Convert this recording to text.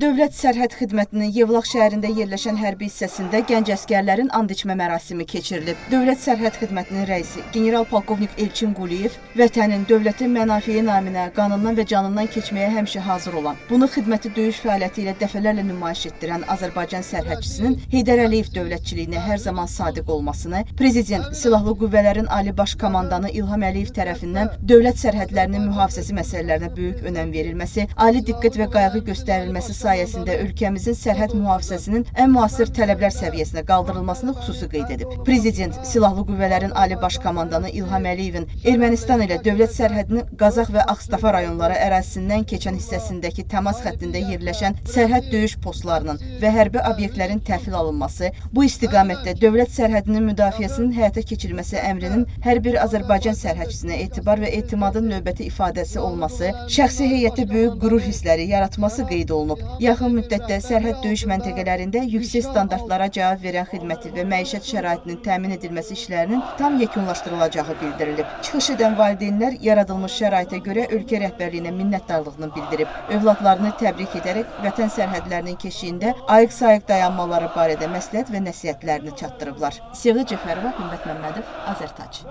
Dövlət Sərhəd Xidmətinin Yevlax şəhərində yerləşən hərbi hissəsində gənc əskərlərin and içmə mərasimi keçirilib. Dövlət Sərhəd Xidmətinin rəisi general-polkovnik Elçin Quliyev vətənin, dövlətin mənafiyi naminə qanından və canından keçməyə həmişə hazır olan, bunu xidməti döyüş fəaliyyəti ilə dəfələrlə nümayiş etdirən Azərbaycan sərhədçisinin Heydər Əliyev dövlətçiliyinə hər zaman sadiq olmasını, Prezident, Silahlı Qüvvələrin Ali Baş Komandanı İlham Əliyev tərəfindən dövlət sərhədlərinin mühafizəsi məsələlərinə böyük önəm verilməsi, ali diqqət və qayğı göstərilməsi sayəsində ölkəmizin sərhəd mühafizəsinin ən müasir tələblər səviyyəsinə qaldırılmasını xüsusi qeyd edib. Prezident Silahlı Qüvvələrin Ali Baş Komandanı İlham Əliyevin Ermənistan ilə dövlət sərhədinin Qazax və Ağstafa rayonları ərazisindən keçən hissəsindəki təmas xəttində yerləşən sərhəd döyüş postlarının və hərbi obyektlərin təhvil alınması, bu istiqamətdə dövlət sərhədinin müdafiəsinin həyata keçirilməsi əmrinin hər bir Azərbaycan sərhədçisinə etibar və etimadın növbəti ifadəsi olması, şəxsi heyətə böyük qürur hissləri yaratması qeyd olunub. Yaxın müddətdə sərhəd döyüş məntəqələrində yüksək standartlara cavab verən xidməti və məişət şəraitinin təmin edilməsi işlərinin tam yekunlaşdırılacağı bildirilib. Çıxış edən valideynlər yaradılmış şəraitə görə ölkə rəhbərliyinə minnətdarlığını bildirib. Övladlarını təbrik edərək vətən sərhədlərinin keşiyində ayıq-sayıq dayanmaları barədə məsləhət və nəsihətlərini çatdırıblar. Sevda Cəfərova, Hümmət Məmmədov, Azərtac.